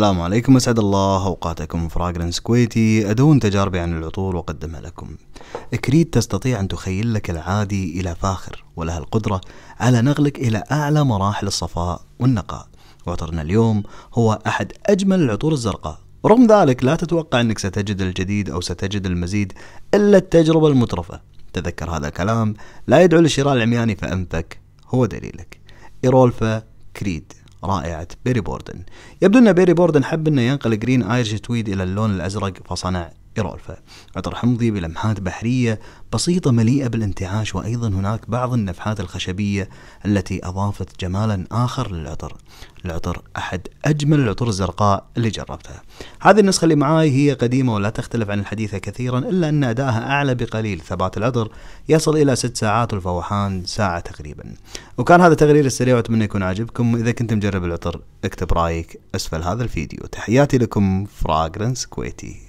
السلام عليكم أسعد الله أوقاتكم فراغرنس كويتي أدون تجاربي عن العطور وأقدمها لكم. كريد تستطيع أن تخيل لك العادي إلى فاخر ولها القدرة على نقلك إلى أعلى مراحل الصفاء والنقاء. وعطرنا اليوم هو أحد أجمل العطور الزرقاء. رغم ذلك لا تتوقع أنك ستجد الجديد أو ستجد المزيد إلا التجربة المترفة. تذكر هذا الكلام لا يدعو للشراء العمياني فأنفك هو دليلك. إيرولفا كريد رائعة بيري بوردن. يبدو أن بيري بوردن حب أنه ينقل جرين ايريش تويد إلى اللون الأزرق فصنع إيرولفا عطر حمضي بلمحات بحرية بسيطة مليئة بالانتعاش وأيضا هناك بعض النفحات الخشبية التي أضافت جمالا آخر للعطر. العطر أحد أجمل العطور الزرقاء اللي جربتها. هذه النسخة اللي معاي هي قديمة ولا تختلف عن الحديثة كثيرا إلا أن أدائها أعلى بقليل. ثبات العطر يصل إلى ست ساعات والفوحان ساعة تقريبا. وكان هذا تقرير السريع وأتمنى يكون عاجبكم. إذا كنت مجرب العطر اكتب رأيك أسفل هذا الفيديو. تحياتي لكم فراغرنس كويتي